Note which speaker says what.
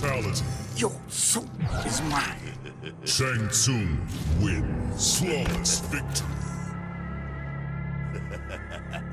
Speaker 1: Fatality.
Speaker 2: Your soul is mine.
Speaker 1: Shang Tsung wins. Flawless victory.